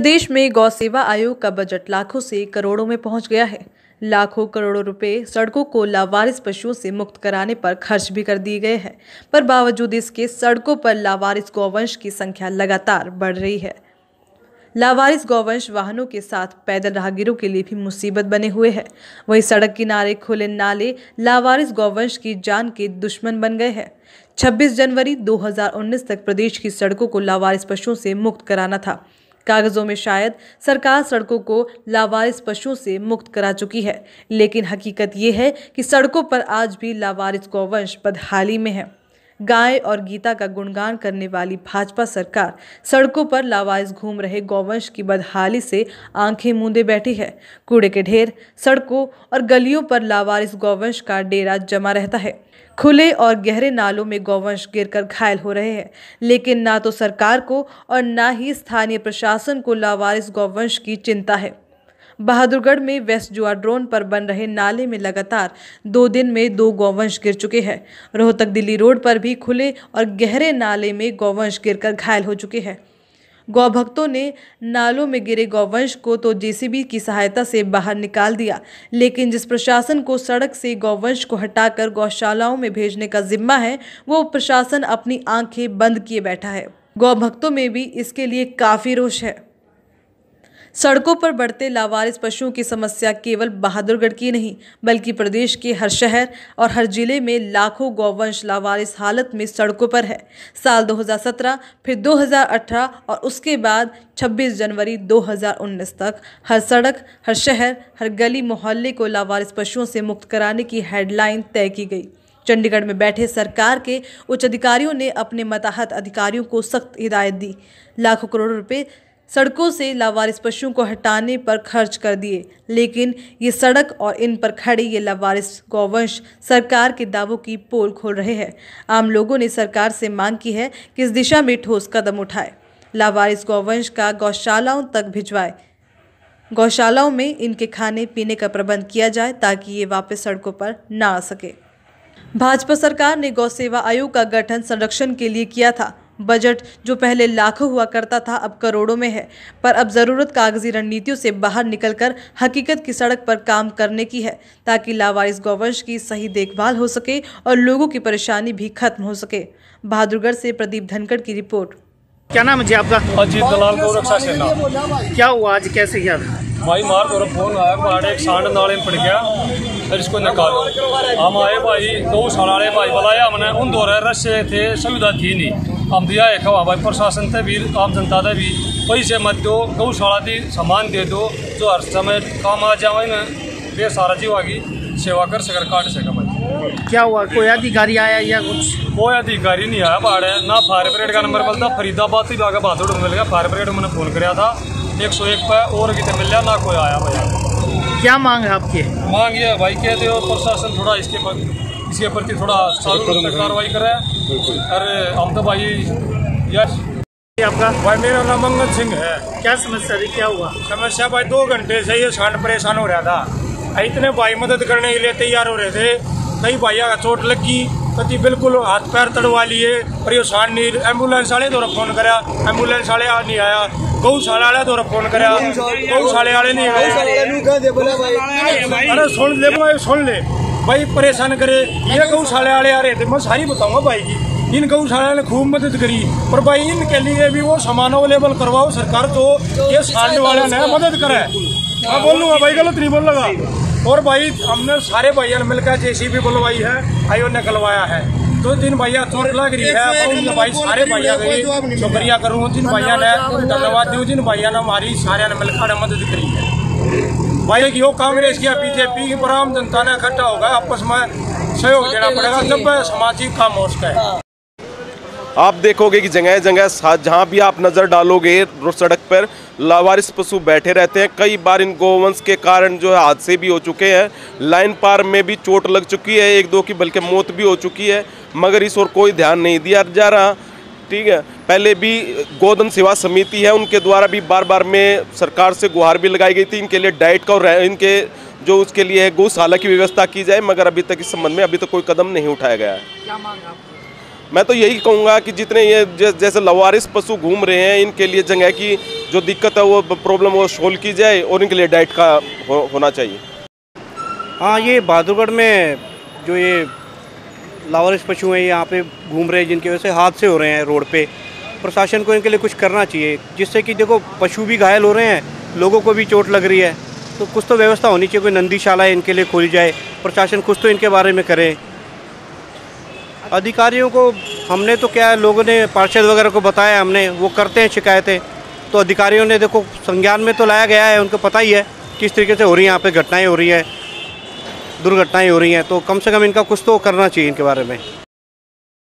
प्रदेश में गौ सेवा आयोग का बजट लाखों से करोड़ों में पहुँच गया है। लाखों करोड़ों रुपए सड़कों को लावारिस पशुओं से मुक्त कराने पर खर्च भी कर दिए गए हैं, पर बावजूद इसके सड़कों पर लावारिस गौवंश की संख्या लगातार बढ़ रही है। लावारिस गौवंश वाहनों के साथ पैदल राहगीरों के लिए भी मुसीबत बने हुए हैं। वहीं सड़क किनारे खुले नाले लावारिस गौवंश की जान के दुश्मन बन गए हैं। 26 जनवरी 2019 तक प्रदेश की सड़कों को लावारिस पशुओं से मुक्त कराना था। कागजों में शायद सरकार सड़कों को लावारिस पशुओं से मुक्त करा चुकी है। लेकिन हकीकत यह है कि सड़कों पर आज भी लावारिस गौवंश बदहाली में है। गाय और गीता का गुणगान करने वाली भाजपा सरकार सड़कों पर लावारिस घूम रहे गौवंश की बदहाली से आँखें मूंदे बैठी है। कूड़े के ढेर, सड़कों और गलियों पर लावारिस गौवंश का डेरा जमा रहता है। खुले और गहरे नालों में गौवंश गिरकर घायल हो रहे हैं, लेकिन ना तो सरकार को और ना ही स्थानीय प्रशासन को लावारिस गौवंश की चिंता है। बहादुरगढ़ में वेस्ट जुआ ड्रोन पर बन रहे नाले में लगातार दो दिन में दो गौवंश गिर चुके हैं। रोहतक दिल्ली रोड पर भी खुले और गहरे नाले में गौवंश गिरकर घायल हो चुके हैं। गौ भक्तों ने नालों में गिरे गौवंश को तो जेसीबी की सहायता से बाहर निकाल दिया, लेकिन जिस प्रशासन को सड़क से गौवंश को हटाकर गौशालाओं में भेजने का जिम्मा है, वो प्रशासन अपनी आँखें बंद किए बैठा है। गौ भक्तों में भी इसके लिए काफ़ी रोष है। सड़कों पर बढ़ते लावारिस पशुओं की समस्या केवल बहादुरगढ़ की नहीं, बल्कि प्रदेश के हर शहर और हर ज़िले में लाखों गौवंश लावारिस हालत में सड़कों पर है। साल 2017 फिर 2018 और उसके बाद 26 जनवरी 2019 तक हर सड़क, हर शहर, हर गली मोहल्ले को लावारिस पशुओं से मुक्त कराने की हेडलाइन तय की गई। चंडीगढ़ में बैठे सरकार के उच्च अधिकारियों ने अपने मताहत अधिकारियों को सख्त हिदायत दी। लाखों करोड़ रुपए सड़कों से लावारिस पशुओं को हटाने पर खर्च कर दिए। लेकिन ये सड़क और इन पर खड़े ये लावारिस गौवंश सरकार के दावों की पोल खोल रहे हैं। आम लोगों ने सरकार से मांग की है कि इस दिशा में ठोस कदम उठाए। लावारिस गौवंश का गौशालाओं तक भिजवाए। गौशालाओं में इनके खाने पीने का प्रबंध किया जाए ताकि ये वापस सड़कों पर ना आ सके। भाजपा सरकार ने गौ सेवा आयोग का गठन संरक्षण के लिए किया था। बजट जो पहले लाखों हुआ करता था अब करोड़ों में है। पर अब ज़रूरत कागज़ी रणनीतियों से बाहर निकलकर हकीकत की सड़क पर काम करने की है ताकि लावारिस गौवंश की सही देखभाल हो सके और लोगों की परेशानी भी खत्म हो सके। बहादुरगढ़ से प्रदीप धनखड़ की रिपोर्ट। क्या नाम है जी आपका? अजीत दलाल गौरक्षा सेना। क्या हुआ आज? कैसे किया? भाई मार दो फ़ोन आया बाहर एक सांड नाले में पड़ गया फिर इसको निकालो। हम आए भाई दो साल वाले भाई बुलाया हमने उन दो रस्से थे सुविधा थी नहीं। हम दिया एक हवा भाई प्रशासन से भी आम जनता से भी। पैसे मत दो गौशाला थी सामान दे दो जो हर समय काम आ जाए ना ये सारा जीव आगी सेवा कर सकर काट सके भाई। क्या हुआ? कोई अधिकारी आया या कुछ? कोई अधिकारी नहीं आया बाहर ना फायर ब्रिगेड का नंबर मिलता फरीदाबाद से आगे बहादुर मिल गया। फायर ब्रिगेड मैंने फ़ोन कराया था। एक सौ एक पे और कितने मिल गया ना कोई आया भाई। क्या मांग है आपकी? मांग ये भाई कहते हो प्रशासन थोड़ा इसके पर इसके प्रति थोड़ा कार्रवाई करे। अरे हम तो भाई यस आपका? भाई मेरा नाम मंगल सिंह है। क्या समस्या थी क्या हुआ? समस्या भाई दो घंटे से ये सांड परेशान हो रहा था। इतने भाई मदद करने के लिए तैयार हो रहे थे। कई भाइयों का चोट लगी कति बिल्कुल हाथ पैर तड़वा लिए पर ये सांड नहीं एंबुलेंस वाले द्वारा फ़ोन करा। एंबुलेंस वाले नहीं आया। गौशाला वाले द्वारा फ़ोन करा। गौशाले वाले नहीं आए। अरे सुन ले भाई सुन ले। भाई परेशान करे ये गौशाले वाले आ रहे थे मैं सारी बताऊँगा भाई की इन गौशाला ने खूब मदद करी पर भाई इनके लिए भी वो सामान अवेलेबल करवाओ सरकार तो ये सामने वाले ने मदद करे मैं बोल लूँगा भाई गलत नहीं बोल लगा और भाई हमने सारे ने मिलकर जेसीबी बुलवाई है आयो निकलवाया है दो तीन भैया चोट लग रही है उनके भाई सारे भैया गए शुक्रिया करूँ जिन भैया ने धन्यवाद दू जिन भैया ने हमारी सारे ने मिलकर मदद करी है भाई की वो कांग्रेस की बीजेपी की पर आम जनता ने इकट्ठा होगा आपस में सहयोग देना पड़ेगा जब सामाजिक काम हो सके आप देखोगे कि जगह जगह जहाँ भी आप नज़र डालोगे सड़क पर लावारिस पशु बैठे रहते हैं। कई बार इन गोवंश के कारण जो है हादसे भी हो चुके हैं। लाइन पार में भी चोट लग चुकी है एक दो की बल्कि मौत भी हो चुकी है। मगर इस ओर कोई ध्यान नहीं दिया जा रहा ठीक है? पहले भी गोधन सेवा समिति है उनके द्वारा भी बार बार में सरकार से गुहार भी लगाई गई थी। इनके लिए डाइट का और इनके जो उसके लिए है गौशाला की व्यवस्था की जाए मगर अभी तक इस संबंध में अभी तक कोई कदम नहीं उठाया गया है। क्या मांग मैं तो यही कहूँगा कि जितने ये जैसे लवारिस पशु घूम रहे हैं इनके लिए जगह की जो दिक्कत है वो प्रॉब्लम वो सोल्व की जाए और इनके लिए डाइट का हो, होना चाहिए। हाँ ये बहादुरगढ़ में जो ये लावारिस पशु हैं यहाँ पे घूम रहे हैं जिनकी वजह से हादसे हो रहे हैं रोड पे। प्रशासन को इनके लिए कुछ करना चाहिए, जिससे कि देखो, पशु भी घायल हो रहे हैं, लोगों को भी चोट लग रही है। तो कुछ तो व्यवस्था होनी चाहिए, कोई नंदीशाला इनके लिए खोली जाए, प्रशासन कुछ तो इनके बारे में करे। अधिकारियों को, हमने तो क्या है, लोगों ने पार्षद वगैरह को बताया हमने, वो करते हैं शिकायतें। तो अधिकारियों ने देखो, संज्ञान में तो लाया गया है, उनको पता ही है, किस तरीके से हो रही है, यहाँ पे घटनाएँ हो रही हैं, दुर्घटनाएँ हो रही हैं तो कम से कम इनका कुछ तो करना चाहिए इनके बारे में।